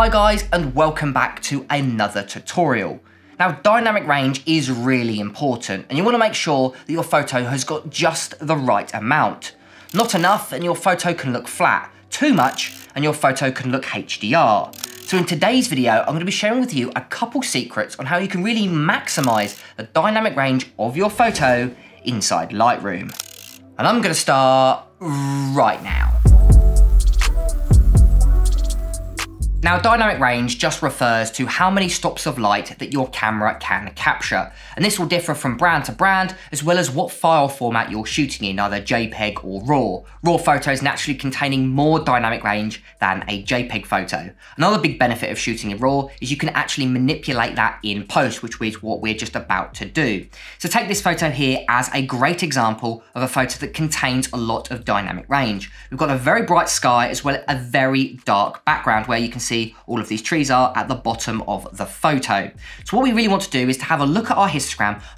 Hi guys and welcome back to another tutorial. Now dynamic range is really important and you want to make sure that your photo has got just the right amount. Not enough and your photo can look flat, too much and your photo can look HDR. So in today's video, I'm going to be sharing with you a couple secrets on how you can really maximize the dynamic range of your photo inside Lightroom. And I'm going to start right now. Now, dynamic range just refers to how many stops of light that your camera can capture. And this will differ from brand to brand, as well as what file format you're shooting in, either JPEG or RAW. RAW photos naturally containing more dynamic range than a JPEG photo. Another big benefit of shooting in RAW is you can actually manipulate that in post, which is what we're just about to do. So take this photo here as a great example of a photo that contains a lot of dynamic range. We've got a very bright sky as well as a very dark background where you can see all of these trees are at the bottom of the photo. So what we really want to do is to have a look at our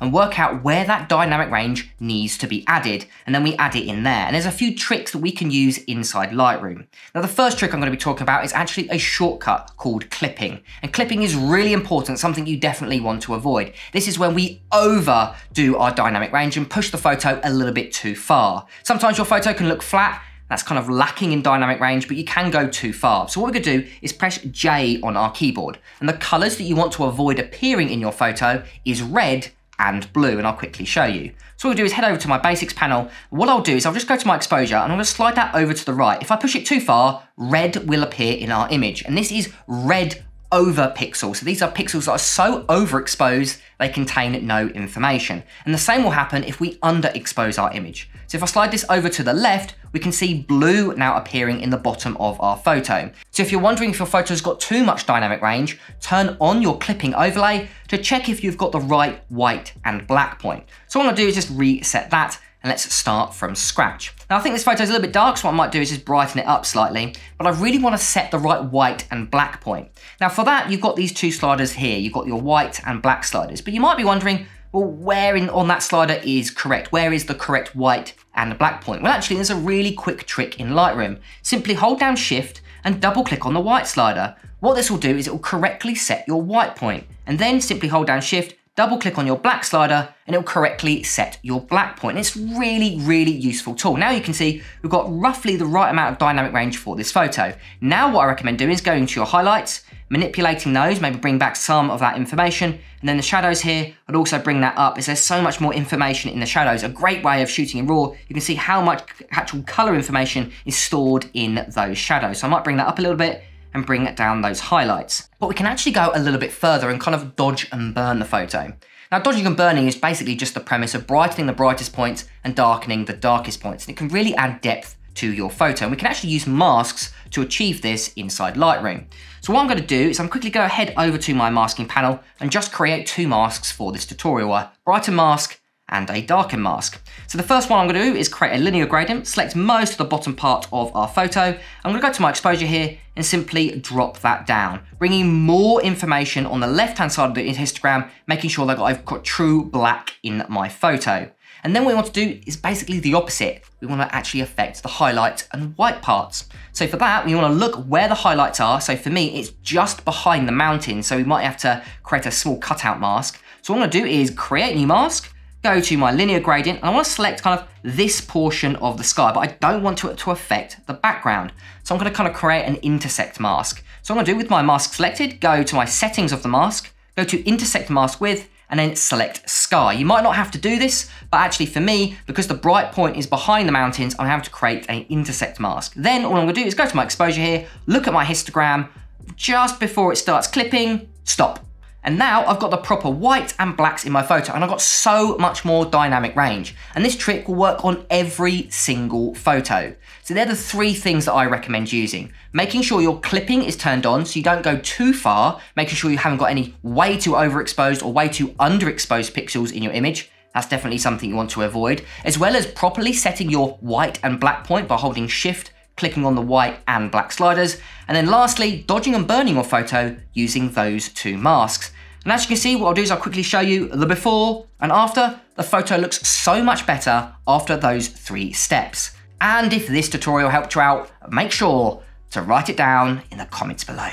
and work out where that dynamic range needs to be added. And then we add it in there. And there's a few tricks that we can use inside Lightroom. Now the first trick I'm going to be talking about is actually a shortcut called clipping. And clipping is really important, something you definitely want to avoid. This is when we overdo our dynamic range and push the photo a little bit too far. Sometimes your photo can look flat that's kind of lacking in dynamic range, but you can go too far. So what we're gonna do is press J on our keyboard. And the colors that you want to avoid appearing in your photo is red and blue, and I'll quickly show you. So what we'll do is head over to my basics panel. What I'll do is I'll just go to my exposure and I'm gonna slide that over to the right. If I push it too far, red will appear in our image. And this is red over pixels. So these are pixels that are so overexposed, they contain no information. And the same will happen if we underexpose our image. So if I slide this over to the left, we can see blue now appearing in the bottom of our photo. So if you're wondering if your photo's got too much dynamic range, turn on your clipping overlay to check if you've got the right white and black point. So what I'm gonna do is just reset that and let's start from scratch. Now I think this photo is a little bit dark, so what I might do is just brighten it up slightly, but I really wanna set the right white and black point. Now for that, you've got these two sliders here. You've got your white and black sliders, but you might be wondering, well, where in, on that slider is correct? Where is the correct white and black point? Well, actually, there's a really quick trick in Lightroom. Simply hold down Shift and double click on the white slider. What this will do is it will correctly set your white point, and then simply hold down Shift double click on your black slider and it'll correctly set your black point. It's really, really useful tool. Now you can see we've got roughly the right amount of dynamic range for this photo. Now what I recommend doing is going to your highlights, manipulating those, maybe bring back some of that information, and then the shadows here, I'd also bring that up as there's so much more information in the shadows. A great way of shooting in RAW, you can see how much actual color information is stored in those shadows. So I might bring that up a little bit, and bring down those highlights. But we can actually go a little bit further and kind of dodge and burn the photo. Now, dodging and burning is basically just the premise of brightening the brightest points and darkening the darkest points. And it can really add depth to your photo. And we can actually use masks to achieve this inside Lightroom. So what I'm gonna do is I'm quickly go ahead over to my masking panel and just create two masks for this tutorial, a brighten mask and a darken mask. So the first one I'm gonna do is create a linear gradient, select most of the bottom part of our photo. I'm gonna go to my exposure here and simply drop that down, bringing more information on the left-hand side of the histogram, making sure that I've got true black in my photo. And then what we want to do is basically the opposite. We want to actually affect the highlight and white parts. So for that, we want to look where the highlights are. So for me, it's just behind the mountain. So we might have to create a small cutout mask. So what I'm going to do is create a new mask, go to my linear gradient, and I want to select kind of this portion of the sky, but I don't want it to affect the background. So I'm going to kind of create an intersect mask. So I'm going to do with my mask selected, go to my settings of the mask, go to intersect mask with, and then select sky. You might not have to do this, but actually for me, because the bright point is behind the mountains, I have to create an intersect mask. Then all I'm gonna do is go to my exposure here, look at my histogram, just before it starts clipping, stop. And now I've got the proper whites and blacks in my photo and I've got so much more dynamic range. And this trick will work on every single photo. So they're the three things that I recommend using. Making sure your clipping is turned on so you don't go too far, making sure you haven't got any way too overexposed or way too underexposed pixels in your image. That's definitely something you want to avoid, as well as properly setting your white and black point by holding shift clicking on the white and black sliders, and then lastly, dodging and burning your photo using those two masks. And as you can see, what I'll do is I'll quickly show you the before and after. The photo looks so much better after those three steps. And if this tutorial helped you out, make sure to write it down in the comments below.